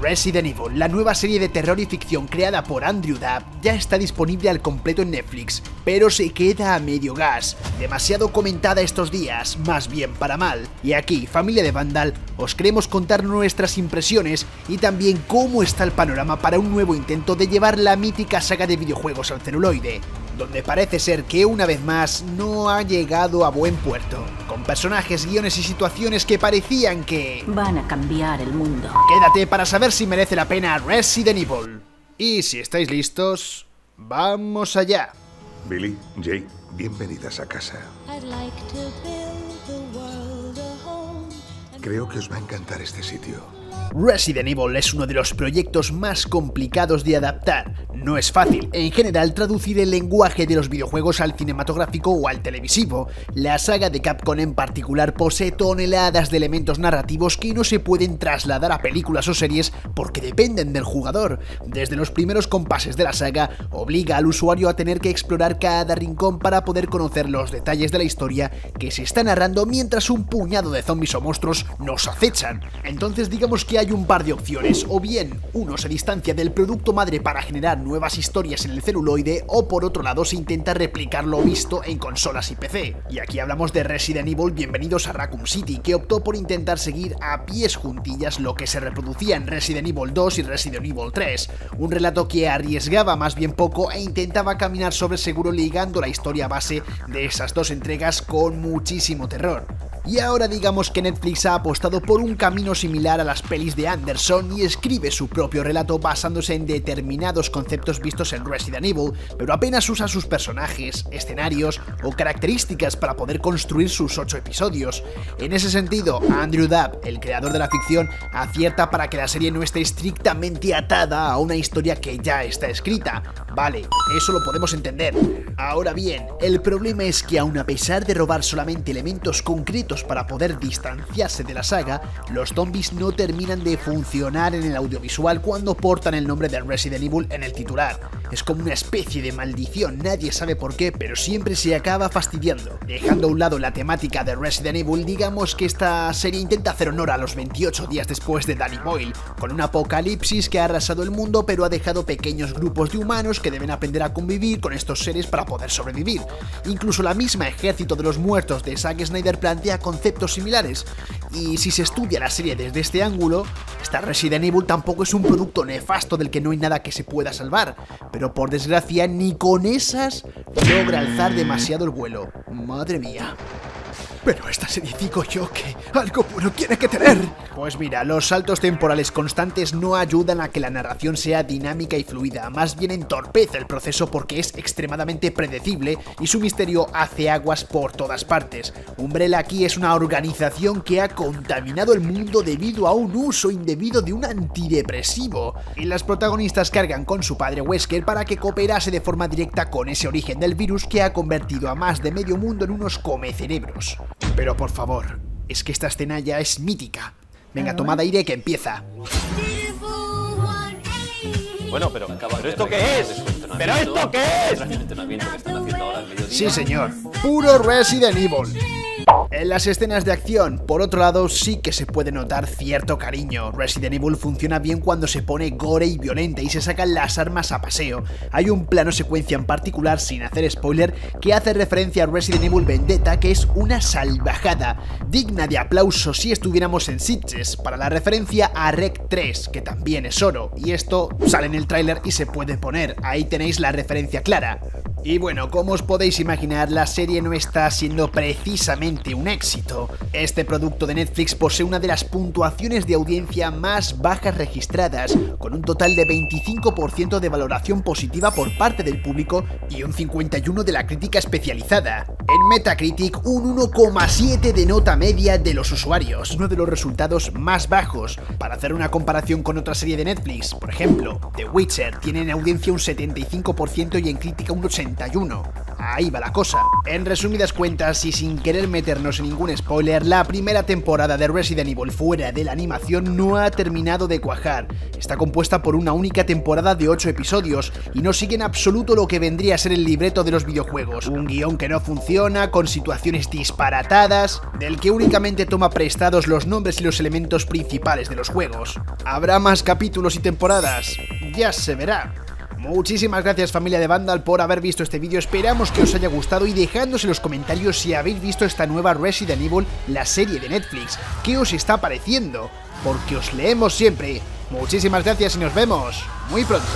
Resident Evil, la nueva serie de terror y ficción creada por Andrew Dabb, ya está disponible al completo en Netflix, pero se queda a medio gas, demasiado comentada estos días, más bien para mal. Y aquí, familia de Vandal, os queremos contar nuestras impresiones y también cómo está el panorama para un nuevo intento de llevar la mítica saga de videojuegos al celuloide donde parece ser que una vez más no ha llegado a buen puerto, con personajes, guiones y situaciones que parecían que... Van a cambiar el mundo. Quédate para saber si merece la pena Resident Evil. Y si estáis listos, vamos allá. Billy, Jay, bienvenidas a casa. Creo que os va a encantar este sitio. Resident Evil es uno de los proyectos más complicados de adaptar. No es fácil, en general, traducir el lenguaje de los videojuegos al cinematográfico o al televisivo. La saga de Capcom en particular posee toneladas de elementos narrativos que no se pueden trasladar a películas o series porque dependen del jugador. Desde los primeros compases de la saga, obliga al usuario a tener que explorar cada rincón para poder conocer los detalles de la historia que se está narrando mientras un puñado de zombies o monstruos nos acechan. Entonces digamos que hay un par de opciones, o bien uno se distancia del producto madre para generar nuevas historias en el celuloide, o por otro lado se intenta replicar lo visto en consolas y PC. Y aquí hablamos de Resident Evil Bienvenidos a Raccoon City, que optó por intentar seguir a pies juntillas lo que se reproducía en Resident Evil 2 y Resident Evil 3, un relato que arriesgaba más bien poco e intentaba caminar sobre seguro ligando la historia base de esas dos entregas con muchísimo terror. Y ahora digamos que Netflix ha apostado por un camino similar a las pelis de Anderson y escribe su propio relato basándose en determinados conceptos vistos en Resident Evil, pero apenas usa sus personajes, escenarios o características para poder construir sus ocho episodios. En ese sentido, Andrew Dabb, el creador de la ficción, acierta para que la serie no esté estrictamente atada a una historia que ya está escrita. Vale, eso lo podemos entender. Ahora bien, el problema es que aun a pesar de robar solamente elementos concretos para poder distanciarse de la saga, los zombies no terminan de funcionar en el audiovisual cuando portan el nombre de Resident Evil en el titular. Es como una especie de maldición, nadie sabe por qué, pero siempre se acaba fastidiando. Dejando a un lado la temática de Resident Evil, digamos que esta serie intenta hacer honor a los 28 días después de Danny Boyle, con un apocalipsis que ha arrasado el mundo pero ha dejado pequeños grupos de humanos que deben aprender a convivir con estos seres para poder sobrevivir. Incluso la misma Ejército de los Muertos de Zack Snyder plantea conceptos similares, y si se estudia la serie desde este ángulo, esta Resident Evil tampoco es un producto nefasto del que no hay nada que se pueda salvar, pero por desgracia ni con esas logra alzar demasiado el vuelo. Madre mía. Pero esta serie digo yo que algo bueno tiene que tener. Pues mira, los saltos temporales constantes no ayudan a que la narración sea dinámica y fluida, más bien entorpece el proceso porque es extremadamente predecible y su misterio hace aguas por todas partes. Umbrella aquí es una organización que ha contaminado el mundo debido a un uso indebido de un antidepresivo, y las protagonistas cargan con su padre Wesker para que cooperase de forma directa con ese origen del virus que ha convertido a más de medio mundo en unos comecerebros. Pero por favor, es que esta escena ya es mítica. Venga, tomad aire que empieza. Bueno, pero, ¿pero esto qué es? ¿Pero esto qué es? Sí, señor. Puro Resident Evil. En las escenas de acción, por otro lado, sí que se puede notar cierto cariño. Resident Evil funciona bien cuando se pone gore y violenta y se sacan las armas a paseo. Hay un plano secuencia en particular, sin hacer spoiler, que hace referencia a Resident Evil Vendetta, que es una salvajada, digna de aplauso si estuviéramos en Sitges, para la referencia a Rec 3, que también es oro, y esto sale en el tráiler y se puede poner, ahí tenéis la referencia clara. Y bueno, como os podéis imaginar, la serie no está siendo precisamente éxito. Este producto de Netflix posee una de las puntuaciones de audiencia más bajas registradas, con un total de 25% de valoración positiva por parte del público y un 51% de la crítica especializada. En Metacritic, un 1,7 de nota media de los usuarios, uno de los resultados más bajos. Para hacer una comparación con otra serie de Netflix, por ejemplo, The Witcher tiene en audiencia un 75% y en crítica un 81%. Ahí va la cosa. En resumidas cuentas y sin querer meternos en ningún spoiler, la primera temporada de Resident Evil fuera de la animación no ha terminado de cuajar. Está compuesta por una única temporada de 8 episodios y no sigue en absoluto lo que vendría a ser el libreto de los videojuegos. Un guion que no funciona, con situaciones disparatadas, del que únicamente toma prestados los nombres y los elementos principales de los juegos. ¿Habrá más capítulos y temporadas? Ya se verá. Muchísimas gracias familia de Vandal por haber visto este vídeo, esperamos que os haya gustado y dejadnos en los comentarios si habéis visto esta nueva Resident Evil, la serie de Netflix, qué os está pareciendo, porque os leemos siempre. Muchísimas gracias y nos vemos muy pronto.